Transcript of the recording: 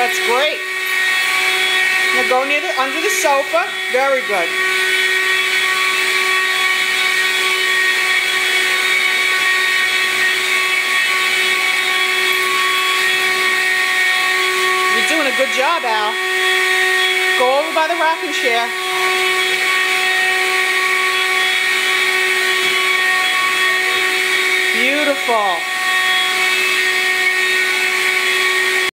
That's Great. Now go near the under the sofa. Very good. You're doing a good job, Al. Go over by the rocking chair. Beautiful.